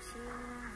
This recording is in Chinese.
是。